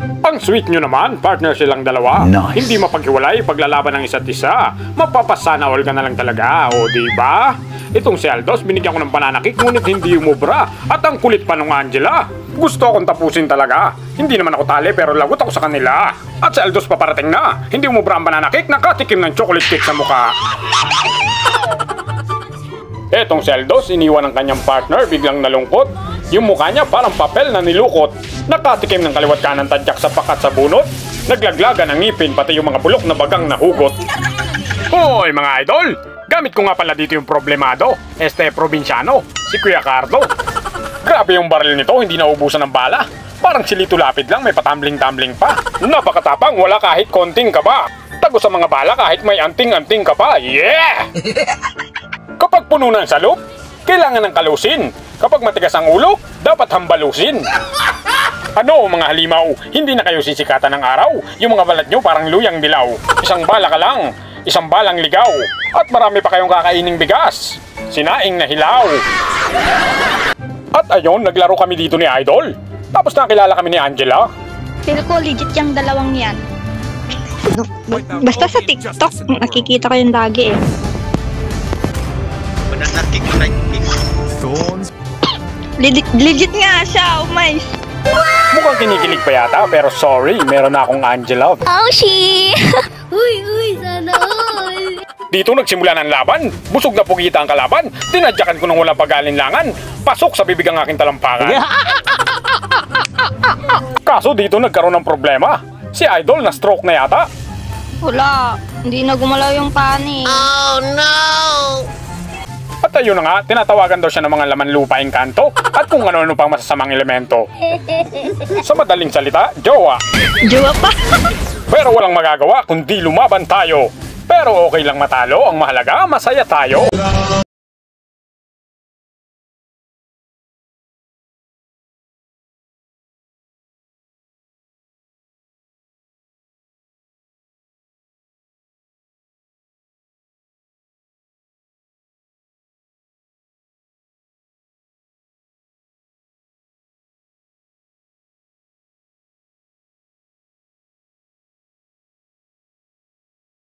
Ang sweet nyo naman, partner silang dalawa. Nice. Hindi mapaghiwalay paglalaban ng isa't isa. Mapapasana all ka na lang talaga, o di ba? Itong si Aldos, binigyan ko ng bananakik ngunit hindi umubra. At ang kulit pa nung Angela. Gusto akong tapusin talaga. Hindi naman ako tali pero lagot ako sa kanila. At si Aldos paparating na. Hindi umubra ang bananakik, nakatikim ng chocolate cake sa mukha. Etong si Aldos, iniwan ng kanyang partner, biglang nalungkot. Yung mukha niya parang papel na nilukot. Nakatikim ng kaliwat kanan tadyak sa pakat sa bunot. Naglaglagan ang ngipin pati yung mga bulok na bagang nahugot. Hoy mga idol! Gamit ko nga pala dito yung problemado, este probinsyano, si Kuya Cardo. Grabe yung baril nito, hindi naubusan ng bala. Parang si Lito Lapid lang, may patambling-tambling pa. Napakatapang, wala kahit konting kaba. Tago sa mga bala kahit may anting-anting ka pa. Yeah! Kapag puno ng salop, kailangan ng kalusin. Kapag matigas ang ulo, dapat hambalusin. Ano mga halimaw, hindi na kayo sisikatan ng araw. Yung mga balat nyo parang luyang dilaw. Isang bala ka lang, isang balang ligaw. At marami pa kayong kakaining bigas. Sinaing na hilaw. At ayun, naglaro kami dito ni Idol. Tapos nakilala kami ni Angela. Feel ko legit yung dalawang yan. Basta sa TikTok, nakikita ko yung lagi eh. Legit, legit nga siya, oh my. Mukhang kinikilig pa yata, pero sorry, meron na akong Angela. Oh, she! Uy, uy, sana all! Dito nagsimula ng laban. Busog na pugita ang kalaban. Tinadyakan ko ng walang pag-alinlangan. Pasok sa bibig ang aking talampakan. Kaso dito nagkaroon ng problema. Si Idol na stroke na yata. Wala, hindi na gumalaw yung pani. At ayun na nga, tinatawagan daw siya ng mga laman lupaing kanto at kung ano-ano pang masasamang elemento. Sa madaling salita, jowa. Jowa pa. Pero walang magagawa kundi lumaban tayo. Pero okay lang matalo, ang mahalaga masaya tayo.